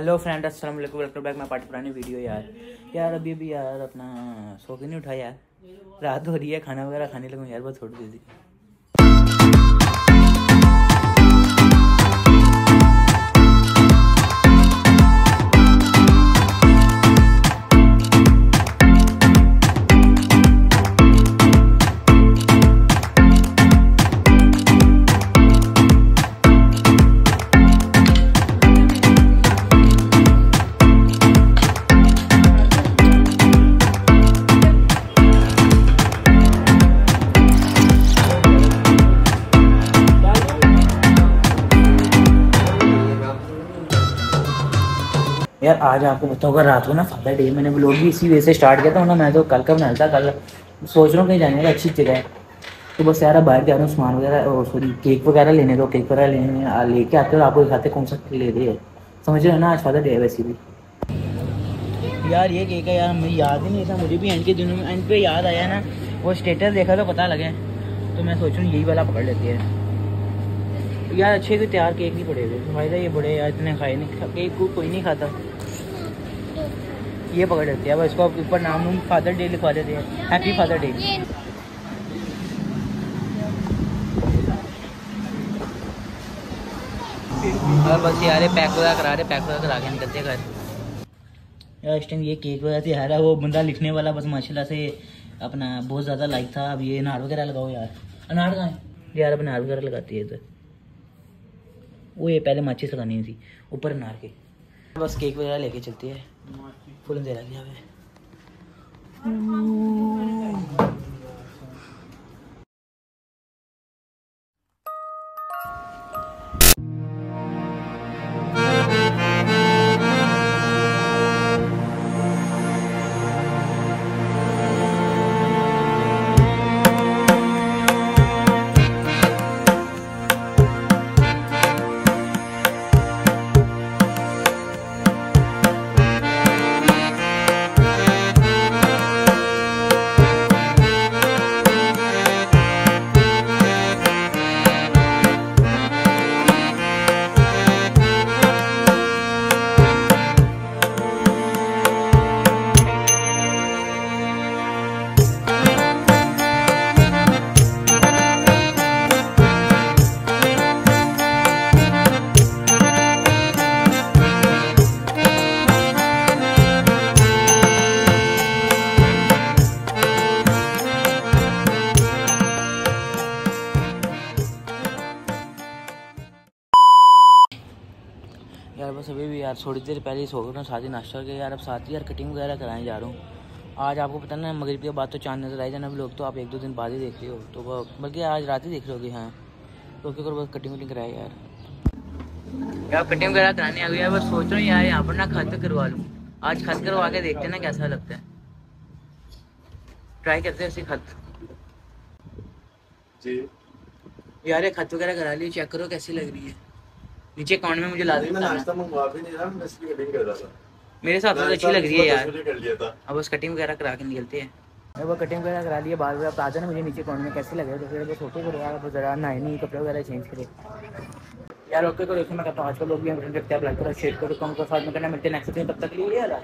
Hello friend अस्सलाम वालेकुम welcome back मैं पार्टी पुरानी वीडियो यार यार अभी अभी यार अपना सो के नहीं उठाया रात हो रही है, खाना वगैरह खाने लगूँ, यार, बहुत थोड़ी देर यार, आज आपको बताऊँगा रात को ना फादर डे मैंने ब्लॉग भी इसी वजह से स्टार्ट किया था ना मैं तो कल का बनाया था कल सोच रहा हूँ कहीं जाने का अच्छी जगह है। तो बस यार बाहर जा रहा हूँ, सामान वगैरह सॉरी केक वगैरह लेने दो केक वगैरह लेने लेके आते हो आपको दिखाते कौन सा ले रही है। समझ रहे हो ना, आज फादर डे है वैसे भी। यार, ये केक है यार, मुझे याद ही नहीं था, मुझे भी एंड के दिनों में एंड पे याद आया ना, वो स्टेटस देखा तो पता लगे तो मैं सोच रहा हूँ यही वाला पकड़ लेती है। यार, अच्छे से तैयार केक नहीं पड़े हुए फ़ायदा ये बड़े यार, इतने खाए नहीं केक को कोई नहीं खाता। ये पकड़ लेते हैं। अब इसको ऊपर नाम वाम फादर डे लिखवा देते हैं। हैप्पी फादर डे और बस यार पैक वगैरह करा रहे पैक वगैरह करा के निकलते घर। यार इस टाइम ये केक वगैरह से यार वो बंदा लिखने वाला बस माशाल्लाह से अपना बहुत ज़्यादा लाइक था। अब ये अनार वगैरह लगाओ यार। अनार कहाँ है? यार अब अनार वगैरह लगाती है इधर। वो ये पहले माचिस लगानी थी ऊपर अनार के। बस केक वगैरह लेके चलती है। फूल दे गया यार बस अभी भी यार थोड़ी देर पहले ही सो गया साथ ही नाश्ता किया यार अब साथ ही यार कटिंग वगैरह कराने जा रहा हूँ। आज आपको पता ना मगरब के बाद तो चाँद नज़र आए जाना लोग तो आप एक दो दिन बाद ही देख रहे हो तो बल्कि आज रात ही देख रहे होगे हाँ। तो क्या करो बस कटिंग वटिंग कराए यार। यार कटिंग वगैरह कराने आ गई यार बस सोच रहा हूँ यार यहाँ पर ना खत करवा लूँ। आज खत करवा के देखते ना कैसा लगता है। ट्राई करते हैं उसी खत। जी। यार ये खत वगैरह करा ली चेक करो कैसी लग रही है। नीचे अकाउंट में मुझे ला मैं नाश्ता मंगवा भी नहीं रहा मैं इसकी कटिंग कर रहा था। मेरे साथ तो अच्छी लग रही है यार। कर अब बस कटिंग वगैरह करा के निकलते हैं। मैं वो कटिंग वगैरह करा लिया बाद में ताज़ा आ जाना मुझे नीचे अकाउंट में कैसे लगे तो फिर बस ओके करो यार ज़रा नहाए नहीं कपड़े वगैरह चेंज करे। यार ओके करो इसमें मैं कहता हूँ। आजकल लोग भी हम रखते हैं लाइक करो शेयर करो कम को साथ में करना मिलते हैं नेक्स्ट दिन तब तक लिए यार।